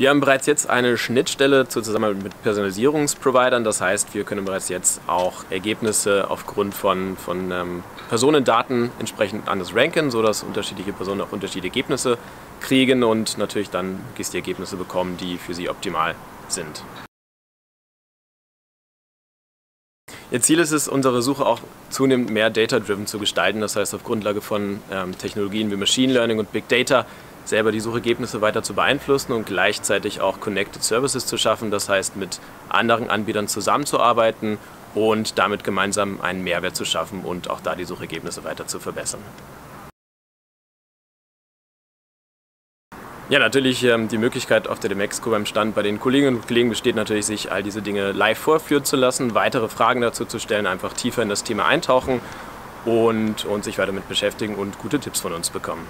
Wir haben bereits jetzt eine Schnittstelle zur Zusammenarbeit mit Personalisierungsprovidern. Das heißt, wir können bereits jetzt auch Ergebnisse aufgrund von, von ähm, Personendaten entsprechend anders ranken, sodass unterschiedliche Personen auch unterschiedliche Ergebnisse kriegen und natürlich dann die Ergebnisse bekommen, die für sie optimal sind. Ihr Ziel ist es, unsere Suche auch zunehmend mehr data-driven zu gestalten. Das heißt, auf Grundlage von ähm, Technologien wie Machine Learning und Big Data selber die Suchergebnisse weiter zu beeinflussen und gleichzeitig auch Connected Services zu schaffen. Das heißt, mit anderen Anbietern zusammenzuarbeiten und damit gemeinsam einen Mehrwert zu schaffen und auch da die Suchergebnisse weiter zu verbessern. Ja, natürlich ähm, die Möglichkeit auf der Demexco beim Stand bei den Kolleginnen und Kollegen besteht natürlich, sich all diese Dinge live vorführen zu lassen, weitere Fragen dazu zu stellen, einfach tiefer in das Thema eintauchen und, und sich weiter damit beschäftigen und gute Tipps von uns bekommen.